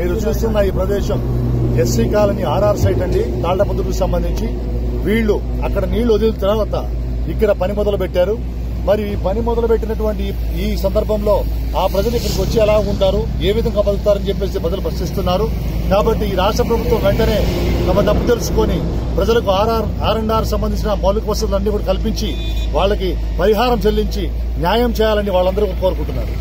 మీరు చూస్తున్న ఈ ప్రదేశం ఎస్సీ కాలనీ ఆర్ఆర్ సైట్ అండి. తాళ్ళపదుకు సంబంధించి వీళ్ళు అక్కడ నీళ్ళు వదిలిన తర్వాత ఇక్కడ పని మొదలు పెట్టారు మరి ఈ పని మొదలు పెట్టినటువంటి ఈ- సందర్భంలో ఆ ప్రజలు ఇక్కడికి వచ్చి ఎలా ఉంటారు ఏ విధంగా బతుకుతారని చెప్పేసి ప్రజలు ప్రశ్నిస్తున్నారు. కాబట్టి ఈ రాష్ట్ర ప్రభుత్వం వెంటనే తమ తప్పు తెలుసుకొని ప్రజలకు ఆర్ఆర్ ఆర్ అండ్ ఆర్ సంబంధించిన మౌలిక వసతులన్నీ కూడా కల్పించి వాళ్ళకి పరిహారం చెల్లించి న్యాయం చేయాలని వాళ్ళందరూ కోరుకుంటున్నారు.